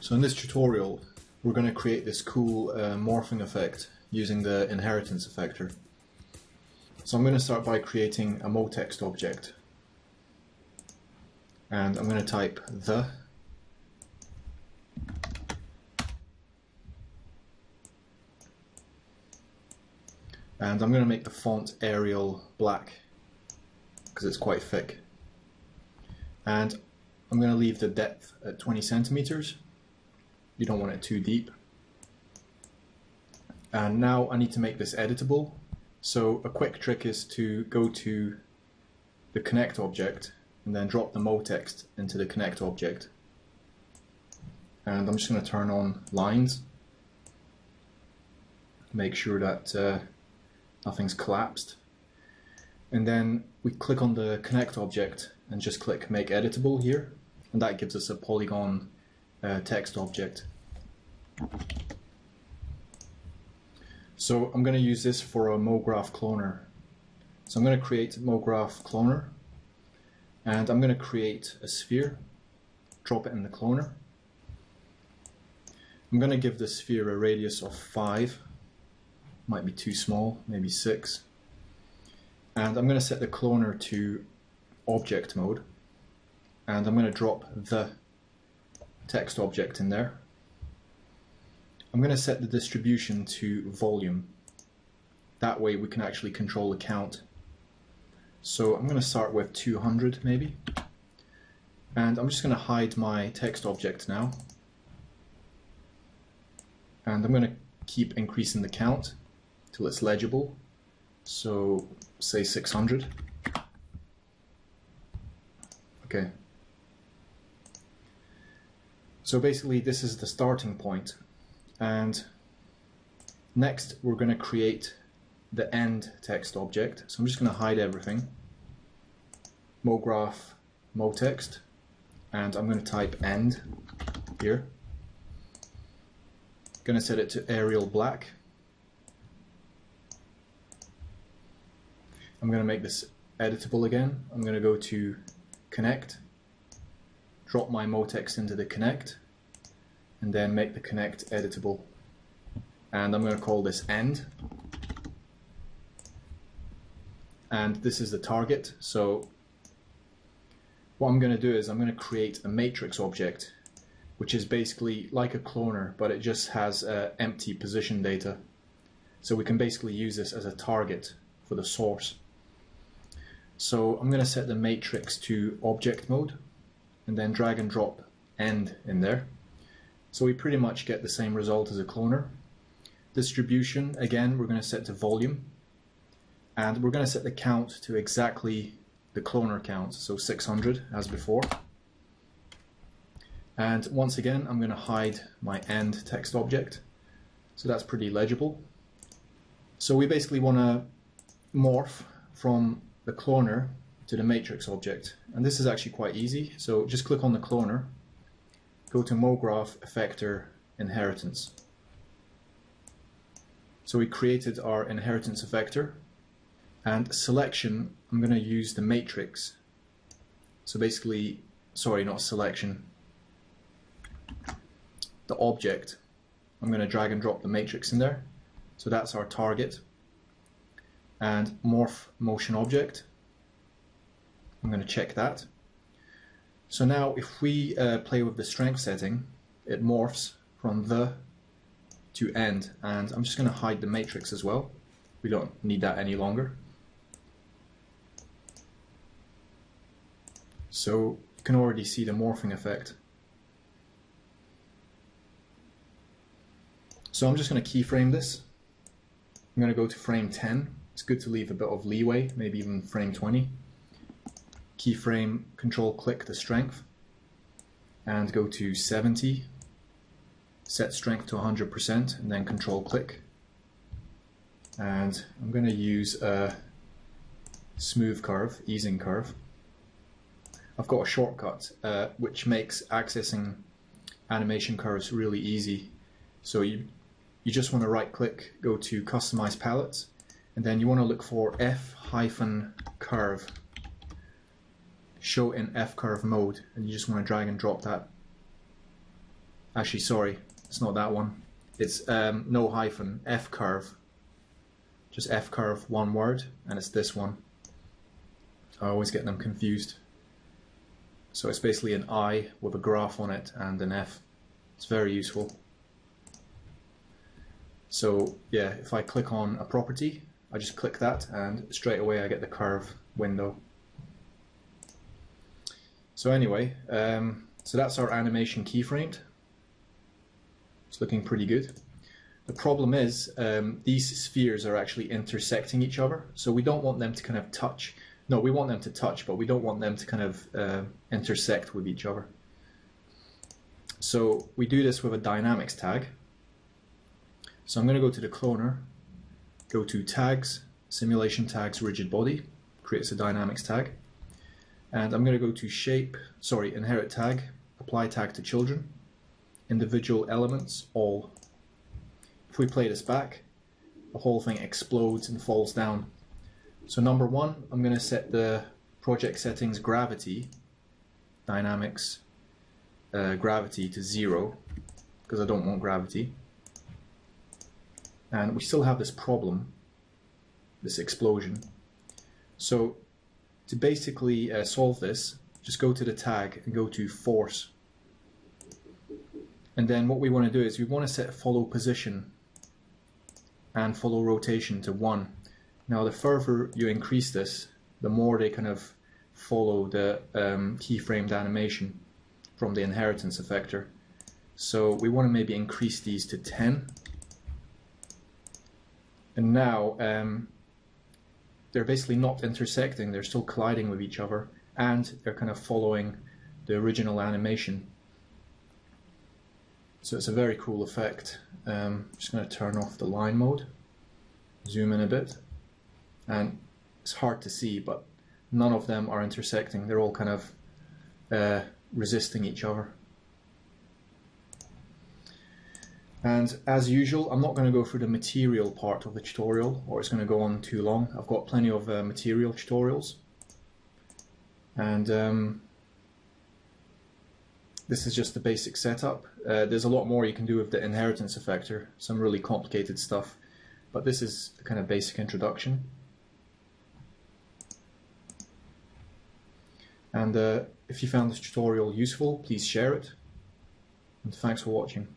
So in this tutorial, we're going to create this cool uh, morphing effect using the inheritance effector. So I'm going to start by creating a motext object. And I'm going to type the and I'm going to make the font Arial black because it's quite thick and I'm going to leave the depth at 20 centimeters you don't want it too deep and now I need to make this editable so a quick trick is to go to the connect object and then drop the motext into the connect object and I'm just going to turn on lines make sure that uh, nothing's collapsed. And then we click on the connect object and just click make editable here. And that gives us a polygon uh, text object. So I'm going to use this for a MoGraph cloner. So I'm going to create MoGraph cloner and I'm going to create a sphere, drop it in the cloner. I'm going to give the sphere a radius of 5 might be too small, maybe six. And I'm going to set the cloner to object mode. And I'm going to drop the text object in there. I'm going to set the distribution to volume. That way we can actually control the count. So I'm going to start with 200 maybe. And I'm just going to hide my text object now. And I'm going to keep increasing the count till it's legible. So say 600. Okay. So basically this is the starting point and next we're going to create the end text object. So I'm just going to hide everything. MoGraph MoText and I'm going to type end here. Going to set it to Arial black I'm going to make this editable again. I'm going to go to connect, drop my motext into the connect, and then make the connect editable. And I'm going to call this end. And this is the target. So what I'm going to do is I'm going to create a matrix object, which is basically like a cloner, but it just has uh, empty position data. So we can basically use this as a target for the source. So I'm going to set the matrix to object mode and then drag and drop end in there. So we pretty much get the same result as a cloner. Distribution, again, we're going to set to volume. And we're going to set the count to exactly the cloner count, so 600 as before. And once again, I'm going to hide my end text object. So that's pretty legible. So we basically want to morph from the cloner to the matrix object. And this is actually quite easy. So just click on the cloner, go to MoGraph Effector Inheritance. So we created our inheritance effector and selection, I'm going to use the matrix. So basically, sorry, not selection, the object. I'm going to drag and drop the matrix in there. So that's our target and morph motion object. I'm going to check that. So now if we uh, play with the strength setting, it morphs from the to end and I'm just going to hide the matrix as well. We don't need that any longer. So you can already see the morphing effect. So I'm just going to keyframe this. I'm going to go to frame 10 it's good to leave a bit of leeway, maybe even frame 20. Keyframe, control click the strength and go to 70. Set strength to 100% and then control click. And I'm going to use a smooth curve, easing curve. I've got a shortcut uh, which makes accessing animation curves really easy. So you, you just want to right click, go to customize palettes and then you want to look for f hyphen curve show in f curve mode and you just want to drag and drop that Actually, sorry, it's not that one. It's um, no hyphen, F curve. Just F curve, one word, and it's this one. I always get them confused. So it's basically an I with a graph on it and an F. It's very useful. So yeah, if I click on a property, I just click that and straight away I get the curve window. So anyway, um, so that's our animation keyframed. It's looking pretty good. The problem is um, these spheres are actually intersecting each other, so we don't want them to kind of touch. No, we want them to touch, but we don't want them to kind of uh, intersect with each other. So we do this with a dynamics tag. So I'm going to go to the cloner, go to tags, simulation tags, rigid body, creates a dynamics tag. And I'm going to go to shape, sorry, inherit tag, apply tag to children, individual elements, all. If we play this back, the whole thing explodes and falls down. So number one, I'm going to set the project settings gravity, dynamics, uh, gravity to zero, because I don't want gravity. And we still have this problem, this explosion. So to basically uh, solve this, just go to the tag and go to force. And then what we want to do is we want to set follow position and follow rotation to 1. Now the further you increase this, the more they kind of follow the um, keyframed animation from the inheritance effector. So we want to maybe increase these to 10. And now um, they're basically not intersecting, they're still colliding with each other and they're kind of following the original animation. So it's a very cool effect. Um, I'm just going to turn off the line mode, zoom in a bit, and it's hard to see, but none of them are intersecting. They're all kind of uh, resisting each other. And as usual, I'm not going to go through the material part of the tutorial, or it's going to go on too long. I've got plenty of uh, material tutorials. And um, this is just the basic setup. Uh, there's a lot more you can do with the inheritance effector, some really complicated stuff. But this is the kind of basic introduction. And uh, if you found this tutorial useful, please share it. And thanks for watching.